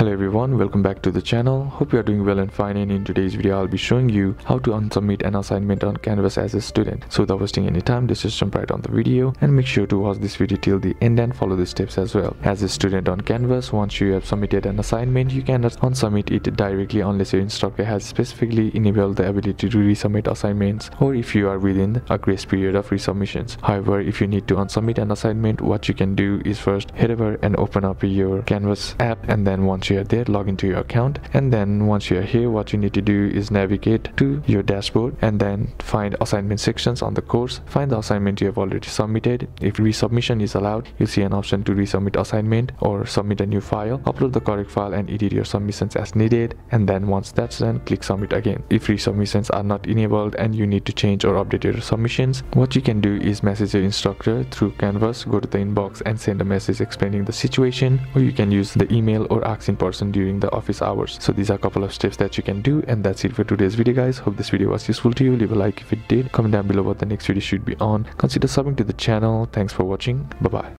Hello everyone, welcome back to the channel. Hope you are doing well and fine and in today's video I'll be showing you how to unsubmit an assignment on Canvas as a student. So without wasting any time, let's just jump right on the video and make sure to watch this video till the end and follow the steps as well. As a student on Canvas, once you have submitted an assignment, you cannot unsubmit it directly unless your instructor has specifically enabled the ability to resubmit assignments or if you are within a grace period of resubmissions. However, if you need to unsubmit an assignment, what you can do is first head over and open up your Canvas app and then once you are there log into your account and then once you are here what you need to do is navigate to your dashboard and then find assignment sections on the course. Find the assignment you have already submitted. If resubmission is allowed you'll see an option to resubmit assignment or submit a new file. Upload the correct file and edit your submissions as needed. And then once that's done click submit again. If resubmissions are not enabled and you need to change or update your submissions what you can do is message your instructor through canvas go to the inbox and send a message explaining the situation or you can use the email or ask in person during the office hours. So these are a couple of steps that you can do and that's it for today's video guys. Hope this video was useful to you. Leave a like if it did. Comment down below what the next video should be on. Consider subbing to the channel. Thanks for watching. Bye bye